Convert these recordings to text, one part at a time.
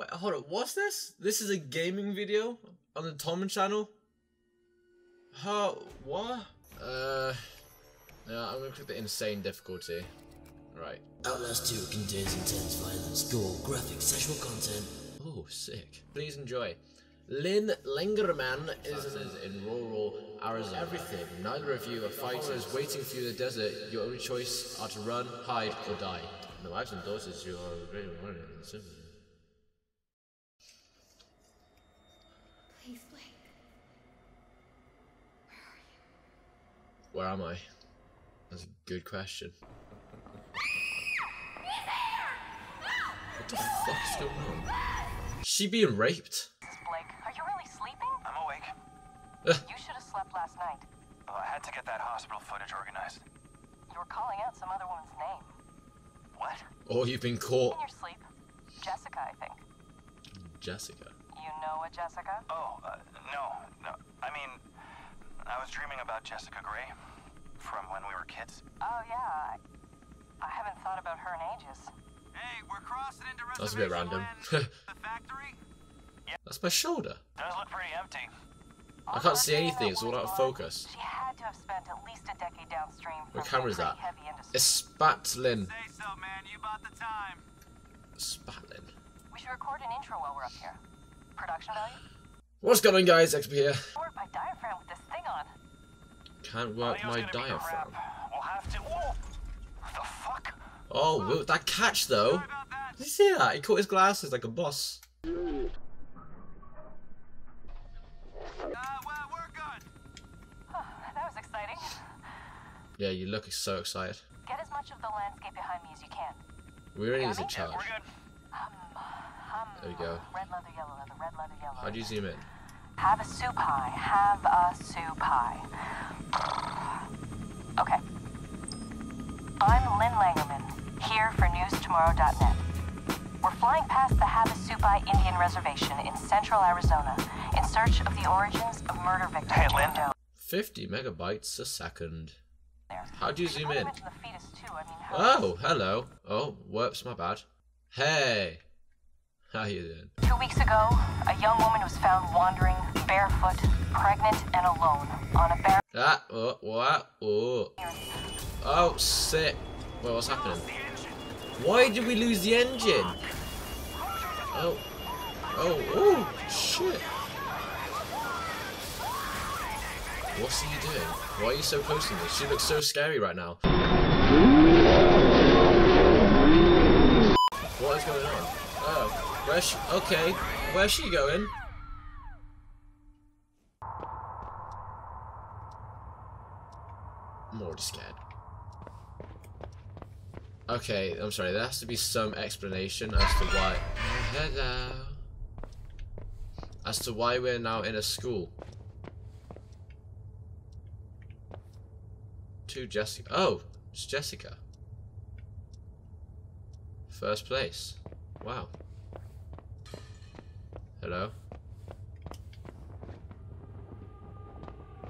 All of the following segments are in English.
Wait, hold on. What's this? This is a gaming video on the Tom channel. How? What? Uh, yeah, I'm gonna click the insane difficulty. Right. Outlast 2 contains intense violence, gore, graphic, sexual content. Oh, sick. Please enjoy. Lynn Langermann is in rural Arizona. Everything. Neither of you are fighters waiting for you in the desert. Your only choice are to run, hide, or die. The wives and daughters you are very running. Please, Blake. Where am I? That's a good question. What the fuck's going on? She being raped? Blake, are you really sleeping? I'm awake. You should have slept last night. Oh, I had to get that hospital footage organized. You were calling out some other woman's name. What? Oh, you've been caught. In your sleep. Jessica, I think. Jessica. You know a Jessica? Oh, uh, no, no. I mean, I was dreaming about Jessica Gray from when we were kids. Oh, yeah. I, I haven't thought about her in ages. Hey, we're crossing into That's a bit random. the factory That's my shoulder. does look pretty empty. I can't see anything, it's all out of focus. She had to have spent at least a decade downstream What camera is that? pretty heavy industry. It's Spatlin. Say so, man. You bought the time. Spatlin. We should record an intro while we're up here. Production value? What's going on, guys? Expo here. My diaphragm with this thing on. Can't work my diaphragm. We'll have to. Whoa! The fuck? Oh, well, that catch though. That. Did you see that? He caught his glasses like a boss. Uh, well, we're good. that was exciting. Yeah, you look so excited. Get as much of the landscape behind me as you can. We really Yeah, need to me too. charge. We're good. Um, There we go. Red leather, yellow leather, red leather, yellow How do you zoom in? Have a soup pie. Have a soup pie. Okay. I'm Lynn Langermann, here for NewsTomorrow.net. We're flying past the Havasupai Indian Reservation in central Arizona in search of the origins of murder victim Hey, Jane Lynn. 50 megabytes a second. How do you zoom in? the fetus too. I mean, how Oh, hello. Oh, whoops, my bad. Hey. How you doing? Two weeks ago, a young woman was found wandering barefoot, pregnant, and alone on a barren. Ah, oh, what? Oh. Oh, sick. Wait, what's happening? Why did we lose the engine? Oh. Oh, oh, shit. What's he doing? Why are you so close to me? She looks so scary right now. What is going on? Oh, where's she? Okay, where's she going? I'm already scared. Okay, I'm sorry, there has to be some explanation as to why. Hello. As to why we're now in a school. To Jessica. Oh, it's Jessica. First place. Wow. Hello.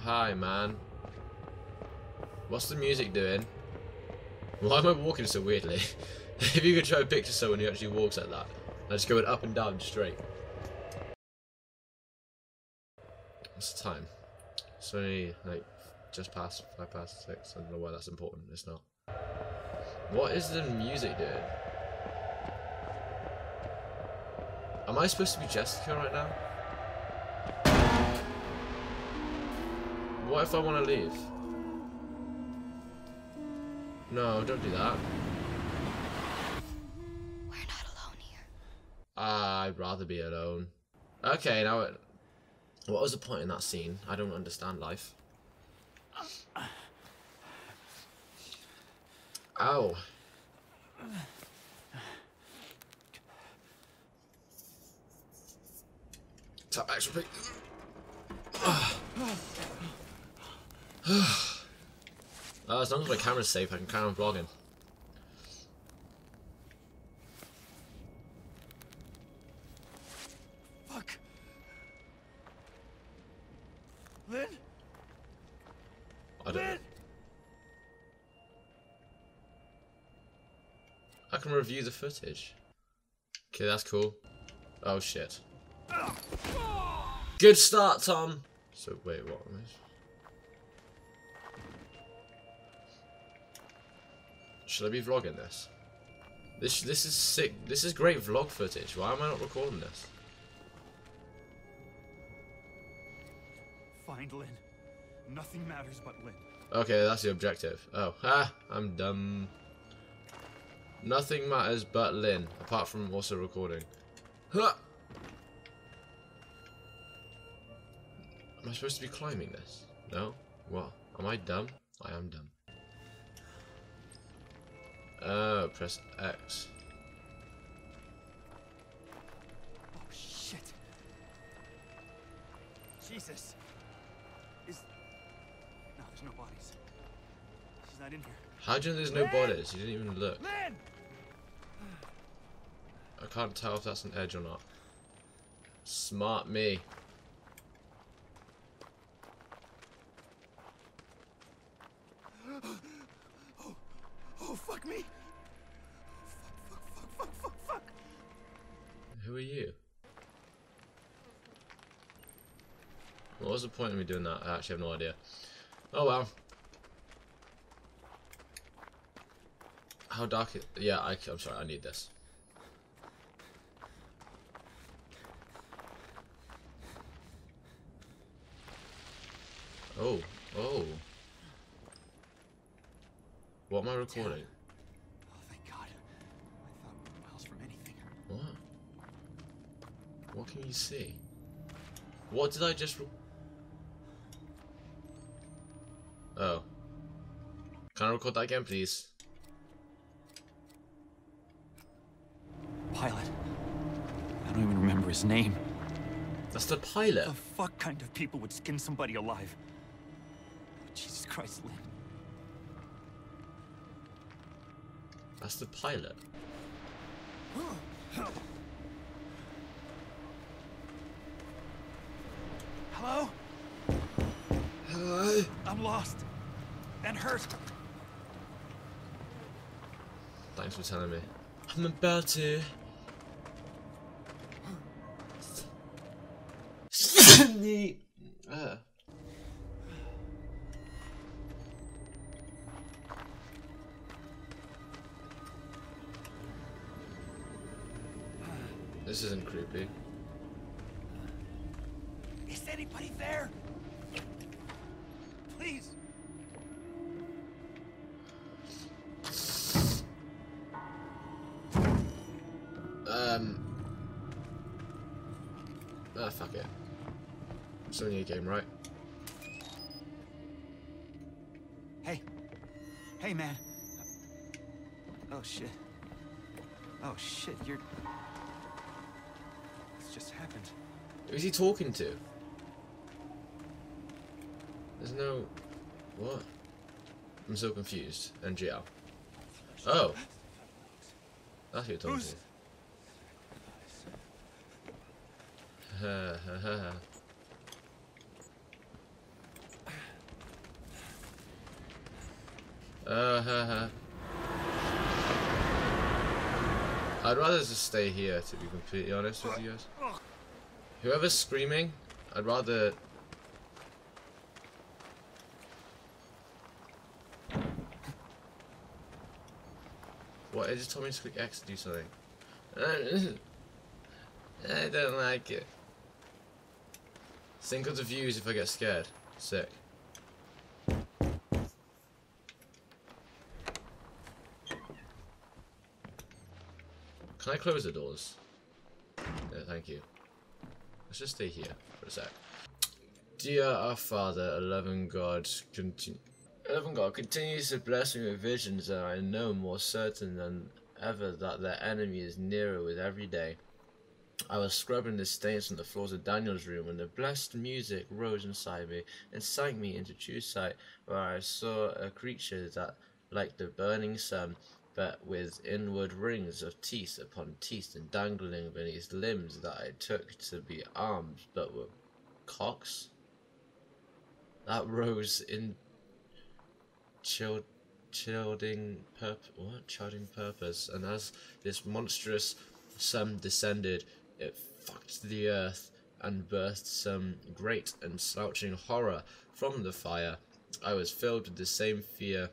Hi, man. What's the music doing? Why am I walking so weirdly? if you could try and picture someone who actually walks like that. And just going up and down straight. What's the time? It's only like just past five past six. I don't know why that's important. It's not. What is the music doing? Am I supposed to be Jessica right now? What if I want to leave? No, don't do that. We're not alone here. Ah, I'd rather be alone. Okay, now it, what was the point in that scene? I don't understand life. Ow. Tap action break. Uh, as long as my camera's safe, I can carry on vlogging. Fuck. Lynn? I don't know. Lynn? I can review the footage. Okay, that's cool. Oh shit. Good start, Tom. So wait, what? Should I be vlogging this? This this is sick. This is great vlog footage. Why am I not recording this? Find Lynn. Nothing matters but Lynn. Okay, that's the objective. Oh, ha! I'm dumb. Nothing matters but Lynn, apart from also recording. Huh! Am I supposed to be climbing this? No? What? Am I dumb? I am dumb. Uh, press X. Oh shit. Jesus. Is No, there's no bodies. She's not in here. How do you know there's no bodies? You didn't even look. Lynn! I can't tell if that's an edge or not. Smart me. Who are you? What was the point of me doing that? I actually have no idea. Oh well. How dark? Yeah, I, I'm sorry. I need this. Oh, oh. What am I recording? Oh thank God. I thought we were miles from anything. What? What can you see? What did I just... Oh. Can I record that again, please? Pilot. I don't even remember his name. That's the pilot. The fuck kind of people would skin somebody alive? Jesus Christ, Lynn. That's the pilot. Oh, Hello? Hi. I'm lost. And hurt. Thanks for telling me. I'm about to. uh. This isn't creepy. Um. Ah, fuck it. It's only a game, right? Hey. Hey, man. Oh, shit. Oh, shit, you're... This just happened. Who's he talking to? There's no... What? I'm so confused. NGL. Oh. That's who you're talking Who's- to. Uh ha. I'd rather just stay here, to be completely honest with you guys. Whoever's screaming, I'd rather. What? It just told me to click X to do something. I don't like it. Think of the views if I get scared. Sick. Can I close the doors? Yeah, thank you. Let's just stay here for a sec. Dear our Father, loving God, continue. Loving God continues to bless me with visions that I know more certain than ever that their enemy is nearer with every day. I was scrubbing the stains from the floors of Daniel's room when the blessed music rose inside me and sank me into true sight, where I saw a creature that, like the burning sun, but with inward rings of teeth upon teeth and dangling beneath limbs that I took to be arms, but were cocks. That rose in child, childing purp what childing purpose, and as this monstrous sun descended it fucked the earth and birthed some great and slouching horror from the fire. I was filled with the same fear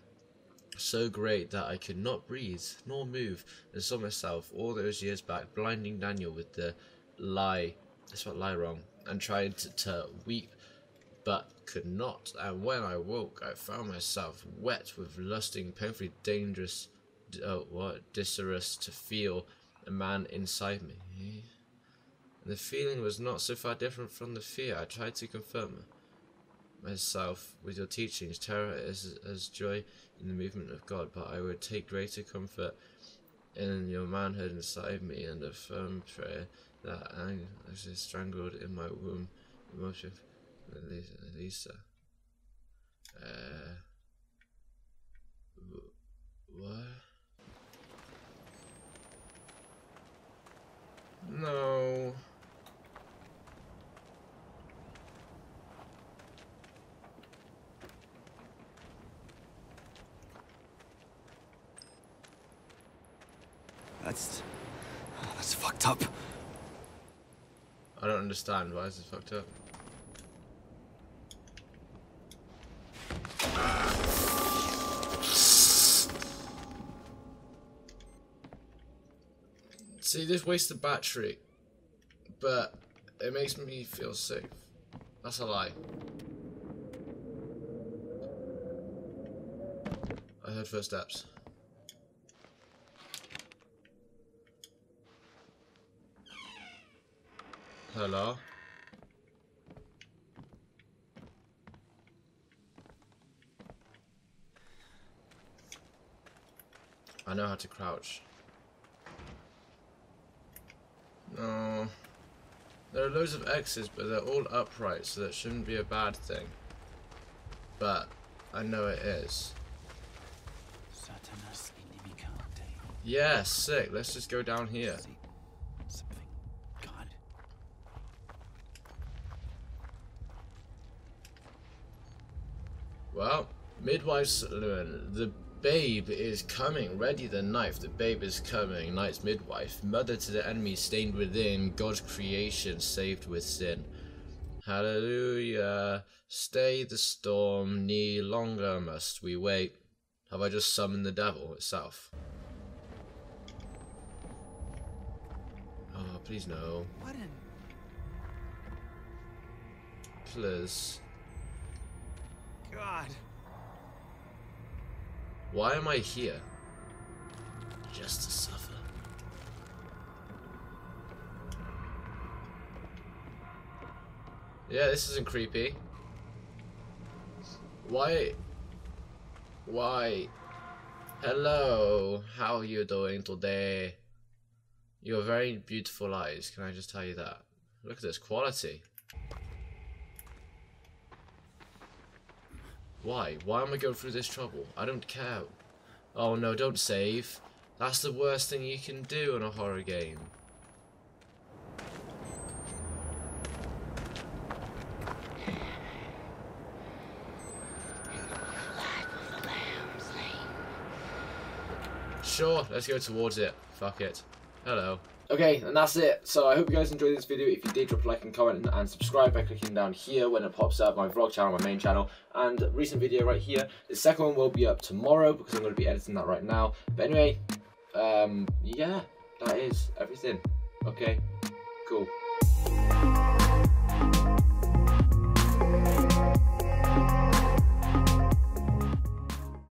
so great that I could not breathe nor move, and saw myself all those years back blinding Daniel with the lie. That's what lie wrong, and tried to, to weep, but could not. And when I woke, I found myself wet with lusting, painfully dangerous, oh, what, disarus to feel a man inside me. The feeling was not so far different from the fear. I tried to confirm myself with your teachings, terror as, as joy in the movement of God, but I would take greater comfort in your manhood inside me and a firm prayer that I was strangled in my womb, emotion, Lisa. Uh, what? No. That's. Oh, that's fucked up. I don't understand. Why is this fucked up? See, this wastes the battery, but it makes me feel safe. That's a lie. I heard footsteps. Hello? I know how to crouch. No. There are loads of X's, but they're all upright, so that shouldn't be a bad thing. But, I know it is. Yeah, sick. Let's just go down here. Satan. Something. God. Well, midwife's uh, the babe is coming. Ready the knife. The babe is coming. Knight's midwife. Mother to the enemy stained within. God's creation saved with sin. Hallelujah. Stay the storm. Knee longer must we wait. Have I just summoned the devil itself? Oh, please no. What in. Please. God. Why am I here? Just to suffer. Yeah, this isn't creepy. Why? Why? Hello, how are you doing today? You have very beautiful eyes, can I just tell you that? Look at this quality. Why? Why am I going through this trouble? I don't care. Oh no, don't save. That's the worst thing you can do in a horror game. Sure, let's go towards it. Fuck it. Hello. Okay, and that's it. So I hope you guys enjoyed this video. If you did, drop a like and comment and subscribe by clicking down here when it pops up, my vlog channel, my main channel, and recent video right here. The second one will be up tomorrow because I'm going to be editing that right now. But anyway, um, yeah, that is everything. Okay, cool.